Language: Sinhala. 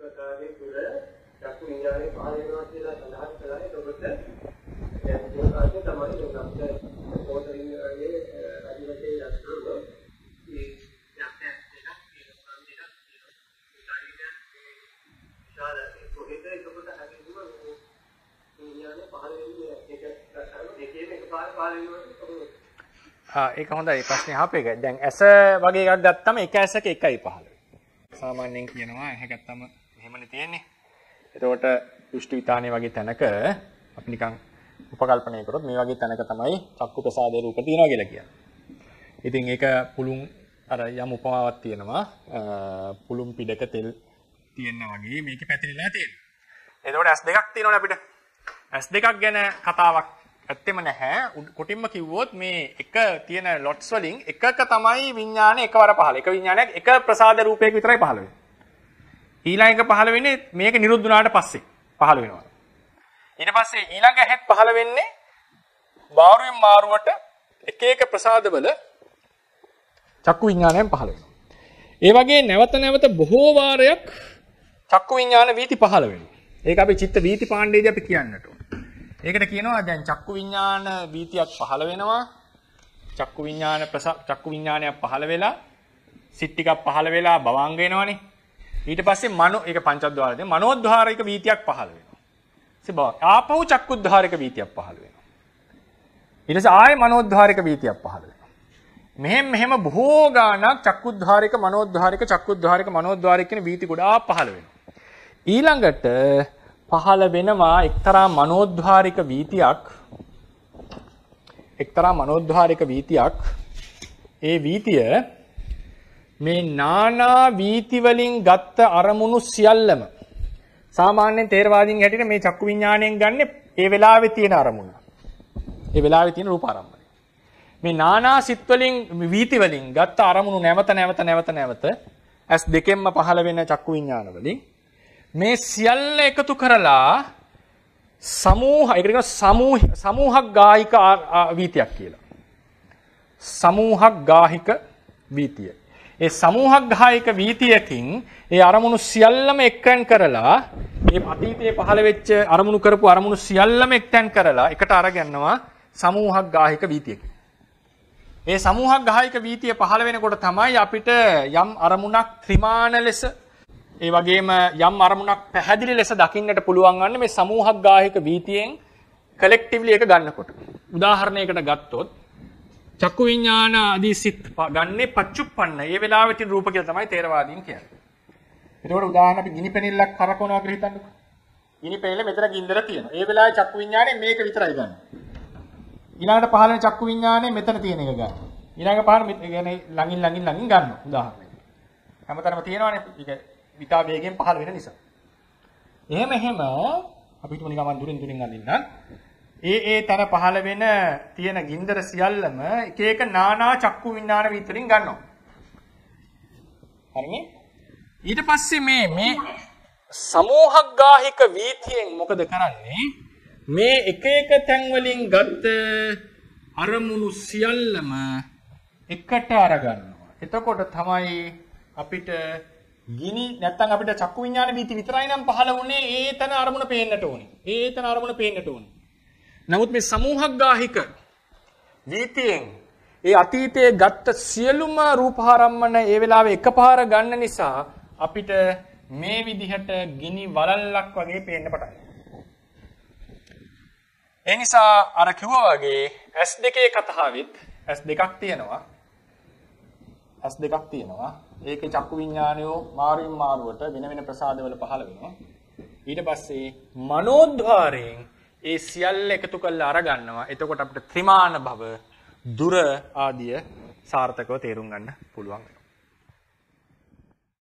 ප්‍රකාරයේ තුල චක්කු විඥානේ පහළ වෙනවා කියලා සඳහන් කළා. එතකොට දැන් කාර්යය තමයි අපිට පොතරින් වගේ අදිවසේ යස්තුන මේ යක්ෂය දෙකක් කියන සම්දිනක් කියන ශාලාවේ කොහෙද එතකොට හරියුම විඥානේ පහළ වෙන්නේ ඒක දෙකේම එකපාර පහළ වෙනවා ආ ඒක හොඳයි ප්‍රශ්නේ අහපු එක. දැන් ඇස වගේ එකක් ගත්තම එක ඇසක එකයි පහළ සාමාන්‍යයෙන් කියනවා ඇහැ ගත්තම එහෙමනේ තියෙන්නේ. එතකොට දෘෂ්ටි විතානේ වගේ තැනක අපි නිකන් උපකල්පනය කරොත් මේ වගේ තැනක තමයි චක්කු ප්‍රසාදේ රූප තියෙනවා කියලා කියන්නේ. ඉතින් ඒක පුළුන් අර යම් උපමාවක් තියෙනවා. පුළුන් පිටක තෙල් තියෙනා වගේ මේකේ පැතිරිලා තියෙනවා. එතකොට ඇස් දෙකක් තියෙනවනේ අපිට. ඇස් දෙකක් ගැන කතාවක් ඇත්තෙම නැහැ. කොටින්ම කිව්වොත් මේ එක තියෙන ලොට්ස් වලින් එකක තමයි විඥානේ එකවර පහළ. එක විඥානයක් එක ප්‍රසාද රූපයක විතරයි පහළ වෙන්නේ. ඊළඟ එක පහළ වෙන්නේ මේක නිරුද්ධ වුණාට පස්සේ පහළ වෙනවා. ඊට පස්සේ ඊළඟ හැක් පහළ වෙන්නේ මාරුවෙන් මාරුවට එක එක ප්‍රසාදවල චක්කු විඥානයෙන් පහළ වෙනවා. ඒ වගේ නැවත නැවත බොහෝ වාරයක් චක්කු විඥාන වීති පහළ වෙනවා. ඒක අපි චිත්ත වීති පාණ්ඩේදී අපි කියන්නට ඕන. ඒකට කියනවා දැන් චක්කු විඥාන වීතියක් පහළ වෙනවා. චක්කු විඥාන චක්කු විඥානයක් පහළ වෙලා සිත් ටිකක් පහළ වෙලා භවංග වෙනවනේ. ඊට පස්සේ මනෝ ඒක පංචද්වාරයෙන් මනෝද්වාරික වීතියක් පහළ වෙනවා. ඉතින් බව ආපහු චක්කුද්වාරික වීතියක් පහළ වෙනවා. ඊට පස්සේ ආයේ මනෝද්වාරික වීතියක් පහළ වෙනවා. මෙහෙම මෙහෙම බොහෝ ගාණක් චක්කුද්වාරික මනෝද්වාරික චක්කුද්වාරික මනෝද්වාරික කියන වීති ගොඩාක් පහළ වෙනවා. ඊළඟට පහළ වෙනවා එක්තරා මනෝද්වාරික වීතියක් එක්තරා මනෝද්වාරික වීතියක් ඒ වීතිය මේ නානා වීති වලින් ගත්ත අරමුණු සියල්ලම සාමාන්‍යයෙන් තේරවාදීන් හැටියට මේ චක්කු විඥාණයෙන් ගන්න ඒ වෙලාවේ තියෙන අරමුණ. ඒ වෙලාවේ තියෙන රූප ආරම්භය. මේ නානා සිත් වලින් වීති වලින් ගත්ත අරමුණු නැවත නැවත නැවත නැවත ඇස් දෙකෙන්ම පහළ වෙන චක්කු විඥාන වලින් මේ සියල්ල එකතු කරලා සමූහ ඒකට කියන සමූහ සමූහක් ගාහික වීතියක් කියලා. සමූහක් ගාහික වීතිය. ඒ සමූහක් ගාහික වීතියකින් ඒ අරමුණු සියල්ලම එක්රන් කරලා මේ අතීතයේ පහළ වෙච්ච අරමුණු කරපු අරමුණු සියල්ලම එක්තැන් කරලා එකට අරගන්නවා සමූහක් ගාහික වීතියකින්. ඒ සමූහක් ගාහික වීතිය පහළ වෙනකොට තමයි අපිට යම් අරමුණක් ත්‍රිමාන ලෙස ඒ වගේම යම් අරමුණක් පැහැදිලි ලෙස දකින්නට පුළුවන් වන්නේ මේ සමූහක් ගාහික වීතියෙන් කලෙක්ටිව්ලි එක ගන්නකොට. උදාහරණයකට ගත්තොත් චක්කු විඥාන ආදී සිත් ගන්නේ පච්චුප්පන්න. ඒ වෙලාවේ තියෙන රූප කියලා තමයි තේරවාදීන් කියන්නේ. එතකොට උදාහරණ අපි ගිනි පෙනෙල්ලක් කරකවනවා කියලා හිතන්නකෝ. ගිනි පෙනෙල්ල මෙතන ගින්දර තියෙනවා. ඒ වෙලාවේ චක්කු විඥානේ මේක විතරයි ගන්න. ඊළඟට පහළ වෙන චක්කු විඥානේ මෙතන තියෙන එක ගන්න. ඊළඟ පහළ يعني ළඟින් ළඟින් ළඟින් ගන්න උදාහරණයක්. හැමතැනම තියෙනවානේ. ඒක විතා වේගයෙන් පහළ වෙන නිසා. එහෙම එහෙම අපි හිතමු නිකන් දුරින් දුරින් අඳින්න. ඒ ඒ තර පහළ වෙන තියෙන ගින්දර සියල්ලම එක එක නානා චක්කු විඥාන විතරින් ගන්නවා. හරිනේ? ඊට පස්සේ මේ මේ සමෝහග්ගාහික වීතියෙන් මොකද කරන්නේ? මේ එක එක තැන් වලින් ගත්ත අරමුණු සියල්ලම එකට අරගන්නවා. එතකොට තමයි අපිට ගිනි නැත්තම් අපිට චක්කු විඥාන වීති විතරයි නම් පහළ වුණේ ඒ තන අරමුණ පේන්නට ඕනේ. ඒ තන අරමුණ පේන්නට ඕනේ. නමුත් මේ සමූහග්ගාහික වීතියෙන් ඒ අතීතයේ ගත්ත සියලුම රූපහාරම්මන ඒ වෙලාවේ එකපාර ගන්න නිසා අපිට මේ විදිහට ගිනි වලල්ලක් වගේ පේන්න පටන් ඒ නිසා අර කිව්වා වගේ S2 කතාවෙත් S2ක් තියෙනවා. S2ක් තියෙනවා. ඒකේ චක්කු විඥානයෝ මාරුවෙන් මාරුවට වෙන වෙන ප්‍රසාදවල පහළ වෙනවා. ඊට පස්සේ මනෝද්වාරයෙන් ඒ සියල්ල එකතු කරලා අරගන්නවා. එතකොට අපිට ත්‍රිමාන භව දුර ආදිය සාර්ථකව තේරුම් ගන්න පුළුවන් වෙනවා.